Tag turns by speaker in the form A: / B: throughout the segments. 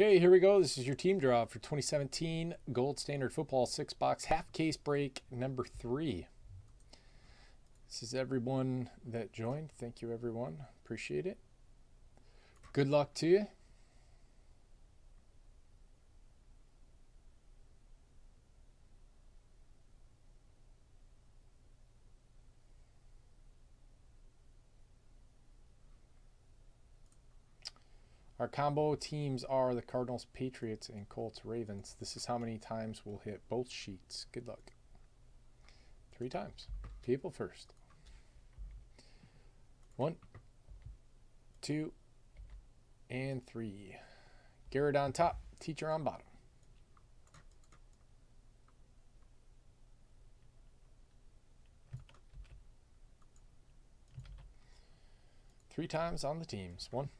A: Okay, here we go. This is your team draw for 2017 Gold Standard Football six box half case break number three. This is everyone that joined. Thank you, everyone. Appreciate it. Good luck to you. Our combo teams are the Cardinals, Patriots, and Colts, Ravens. This is how many times we'll hit both sheets. Good luck. Three times. People first. One, two, and three. Garrett on top, teacher on bottom. Three times on the teams. One,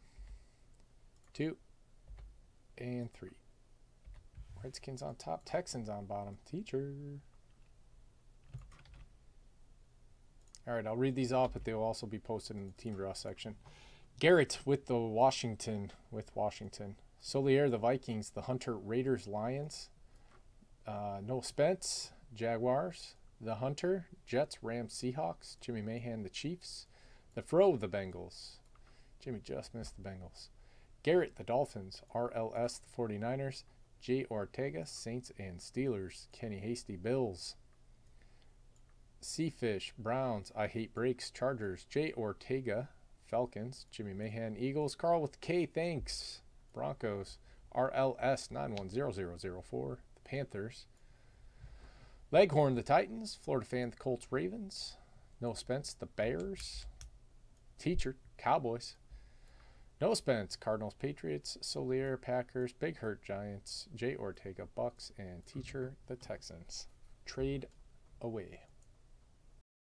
A: two, and three. Redskins on top, Texans on bottom. Teacher. All right, I'll read these off, but they will also be posted in the team draw section. Garrett with the Washington, with Washington. Solier, the Vikings. The Hunter, Raiders, Lions. Uh, no Spence, Jaguars. The Hunter, Jets, Rams, Seahawks. Jimmy Mahan, the Chiefs. The Fro, the Bengals. Jimmy just missed the Bengals. Garrett, the Dolphins. RLS, the 49ers. J. Ortega, Saints and Steelers. Kenny Hasty, Bills. Seafish, Browns. I Hate Breaks, Chargers. J. Ortega, Falcons. Jimmy Mahan, Eagles. Carl with K, thanks. Broncos. RLS 910004, the Panthers. Leghorn, the Titans. Florida fan, the Colts, Ravens. No Spence, the Bears. Teacher, Cowboys. No Spence, Cardinals, Patriots, Solier, Packers, Big Hurt, Giants, Jay Ortega, Bucks, and Teacher, the Texans. Trade away.